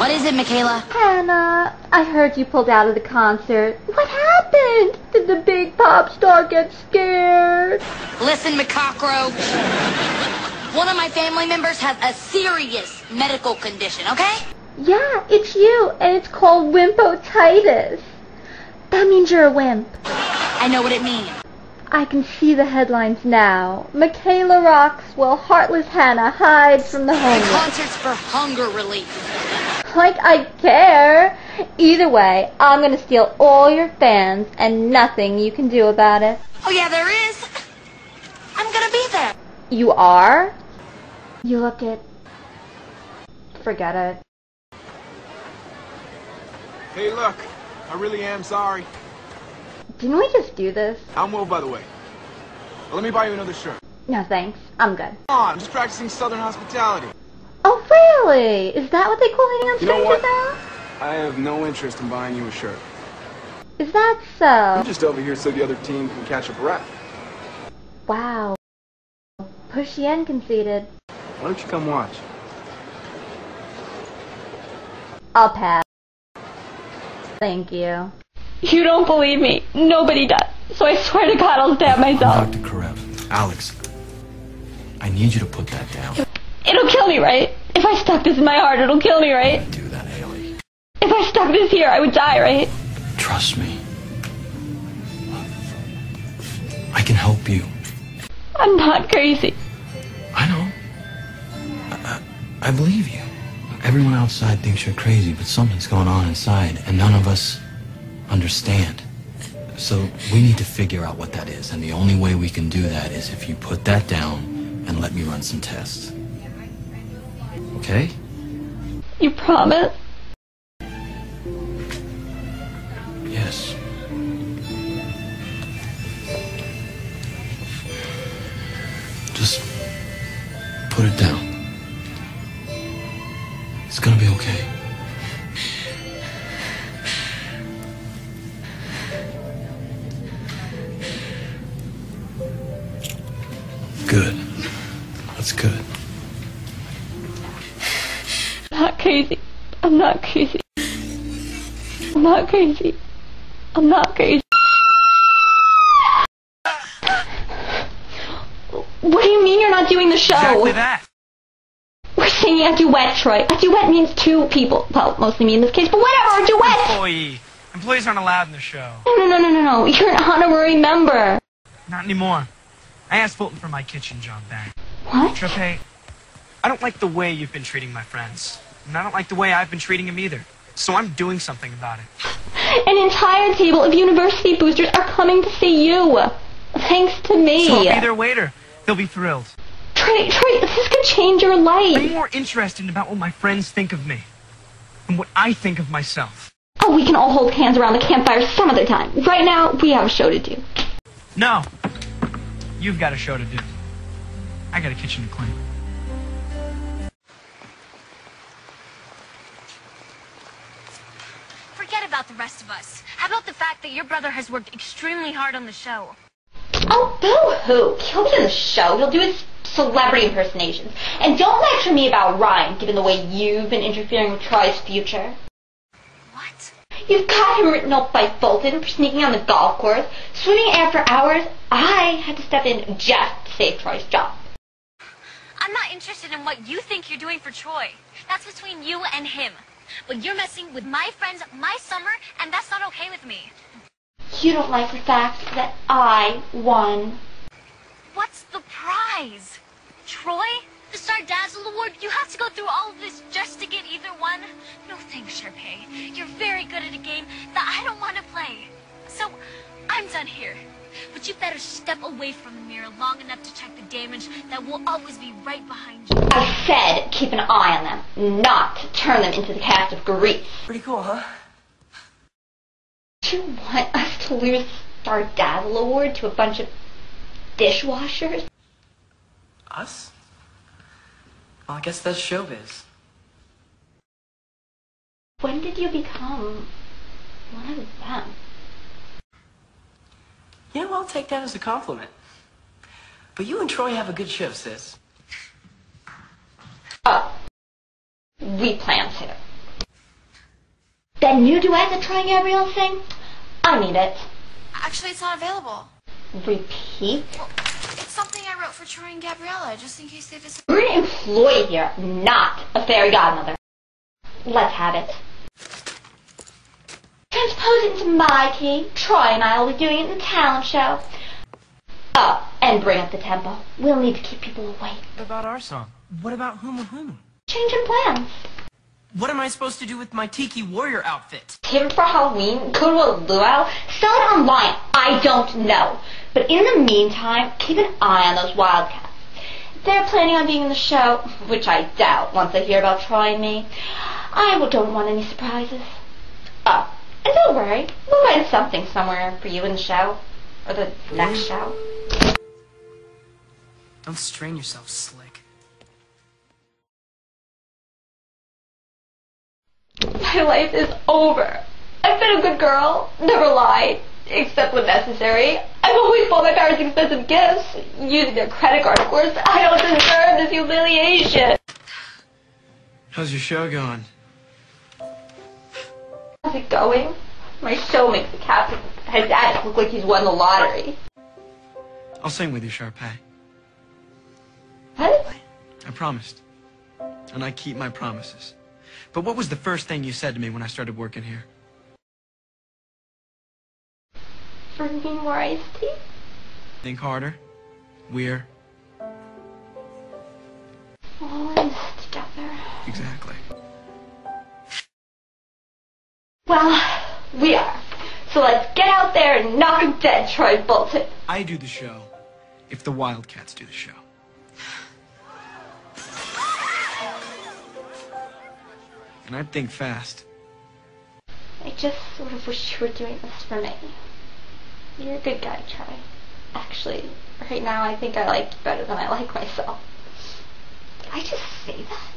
What is it, Mikayla? Hannah, I heard you pulled out of the concert. What happened? Did the big pop star get scared? Listen, McCockroach. One of my family members has a serious medical condition, okay? Yeah, it's you, and it's called wimpotitis. That means you're a wimp. I know what it means. I can see the headlines now. Mikayla rocks while heartless Hannah hides from the homeless. The concert's for hunger relief. Like I care. Either way, I'm gonna steal all your fans and nothing you can do about it. Oh, yeah, there is. I'm gonna be there. You are? You look it. Forget it. Hey, look, I really am sorry. Didn't we just do this? I'm Will, by the way. Well, let me buy you another shirt. No thanks. I'm good. Come on, I'm just practicing Southern hospitality. Oh really? Is that what they call hitting on You know strangers what? now? I have no interest in buying you a shirt. Is that so? I'm just over here so the other team can catch a breath. Wow. Pushy and conceited. Why don't you come watch? I'll pass. Thank you. You don't believe me. Nobody does. So I swear to God I'll stab myself. Dr. Karev. Alex. I need you to put that down. It'll kill me, right? If I stuck this in my heart, it'll kill me, right? Do that, Haley. If I stuck this here, I would die, right? Trust me. I can help you. I'm not crazy. I know. I, I, I believe you. Everyone outside thinks you're crazy, but something's going on inside, and none of us understand. So we need to figure out what that is, and the only way we can do that is if you put that down and let me run some tests. Okay? You promise? Yes. Just put it down. It's gonna be okay. Good. Crazy. I'm not crazy. I'm not crazy. I'm not crazy. What do you mean you're not doing the show? Exactly that. We're singing a duet, Troy. A duet means two people. Well, mostly me in this case, but whatever, a duet! Employee. Employees aren't allowed in the show. No, no, no, no, no, no. You're an honorary member. Not anymore. I asked Fulton for my kitchen job back. What? Sharpay, I don't like the way you've been treating my friends. And I don't like the way I've been treating him either. So I'm doing something about it. An entire table of university boosters are coming to see you. Thanks to me. So I'll be their waiter. They'll be thrilled. Troy, Troy, this could change your life. I'm more interested about what my friends think of me and what I think of myself. Oh, we can all hold hands around the campfire some other time. Right now, we have a show to do. No. You've got a show to do. I got a kitchen to clean. The rest of us. How about the fact that your brother has worked extremely hard on the show? Oh, boo-hoo. He'll be in the show. He'll do his celebrity impersonations. And don't lecture me about Ryan, given the way you've been interfering with Troy's future. What? You've got him written up by Fulton for sneaking on the golf course, swimming after hours. I had to step in just to save Troy's job. I'm not interested in what you think you're doing for Troy. That's between you and him. But you're messing with my friends, my summer, and that's not okay with me. You don't like the fact that I won. What's the prize? Troy? The Star Dazzle Award? You have to go through all of this just to get either one? No thanks, Sharpay. You're very good at a game that I don't want to play. So, done here. But you better step away from the mirror long enough to check the damage that will always be right behind you. I said keep an eye on them, not turn them into the cast of Grease. Pretty cool, huh? Do you want us to lose Star Dazzle Award to a bunch of dishwashers? Us? Well, I guess that's showbiz. When did you become one of them? You know, I'll take that as a compliment. But you and Troy have a good show, sis. Oh, we plan to. That new duet that Troy and Gabriella sing? I need it. Actually, it's not available. Repeat? It's something I wrote for Troy and Gabriella, just in case they visit. We're an employee here, not a fairy godmother. Let's have it. Transpose it into my key. Troy and I will be doing it in the talent show. Oh, and bring up the tempo. We'll need to keep people awake. What about our song? What about Humu Humu? Changing plans. What am I supposed to do with my Tiki Warrior outfit? Tim for Halloween? Go to a luau? Sell it online. I don't know. But in the meantime, keep an eye on those Wildcats. If they're planning on being in the show, which I doubt once they hear about Troy and me, I don't want any surprises. Oh, and don't worry, we'll find something somewhere for you in the show. Or the next show. Don't strain yourself, Slick. My life is over. I've been a good girl, never lied, except when necessary. I've always bought my parents expensive gifts, using their credit card, of course. I don't deserve this humiliation. How's your show going? How's it going? My show makes the captain his dad look like he's won the lottery. I'll sing with you, Sharpay. What? I promised. And I keep my promises. But what was the first thing you said to me when I started working here? For me, more iced tea? Think harder. We're All in this together. exactly. Well, we are. So let's get out there and knock him dead, Troy Bolton. I do the show if the Wildcats do the show. And I'd think fast. I just sort of wish you were doing this for me. You're a good guy, Troy. Actually, right now I think I like you better than I like myself. Did I just say that?